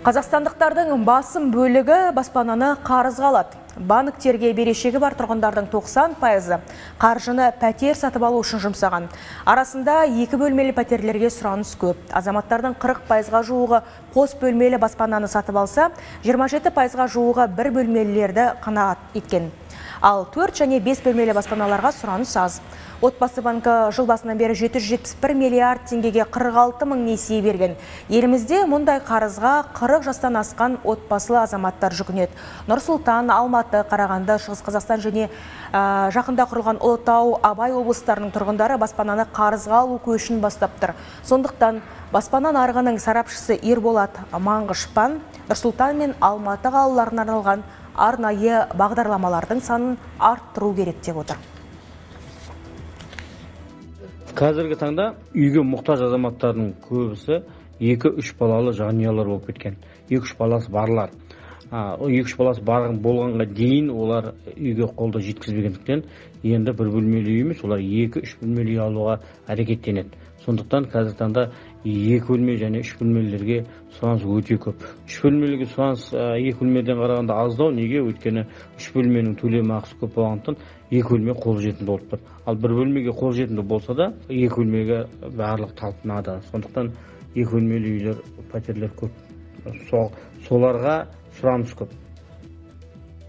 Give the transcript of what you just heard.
Қазақстандықтардың басым бөлігі баспананы қарызға алады. Банктерге берешегі бар тұрғындардың 90 пайызы қаржыны пәтер сатып алу үшін жұмсаған. Арасында екі бөлмелі пәтерлерге сұраныс көп. Азаматтардың 40 пайызға жуығы қос бөлмелі баспананы сатып алса, 27 пайызға жуығы бір бөлмелілерді қанағат еткен. Ал 4 және 5 бөлмелі баспаналарға сұраныс аз. Отбасы банкі жыл басынан бері 771 миллиард теңгеге 46 мың несие берген. Елімізде мұндай қарызға 40 жастан асқан отбасылы азаматтар жүгінеді. Нұрсұлтан, Алматы, Қарағанды, Шығыс Қазақстан және жақында құрылған Ұлытау, Абай облыстарының тұрғындары баспананы қарызға алу көшін бастап тұр. Сондықтан баспана нарығының сарапшысы Ерболат Маңғышпан Нұрсұлтан мен Алматы қалаларына арналған арнайы бағдарламалардың санын арттыру керек деп отыр. қазіргі таңда үйге мұқтаж азаматтардың көбісі екі үш балалы жанұялар болып кеткен екі үш баласы барлар екі үш баласы бар болғанға дейін олар үйге қолды жеткізбегендіктен енді бір бөлмелі үй емес олар екі үш бөлмелі үй алуға әрекеттенеді. Сондықтан қазіргі таңда екі бөлме және үш бөлмелілерге сұраныс өте көп. Үш бөлмеліге сұраныс екі бөлмеден қарағанда аздау. Неге? Өйткені үш бөлменің төлемақысы көп болғандықтан екі бөлме қолжетімді болып тұр. Ал бір бөлмеге қолжетімді болса да екі бөлмеге барлық талпынады. Сондықтан екі бөлмелі үйлер пәтерлер көп. Сол соларға сұраныс көп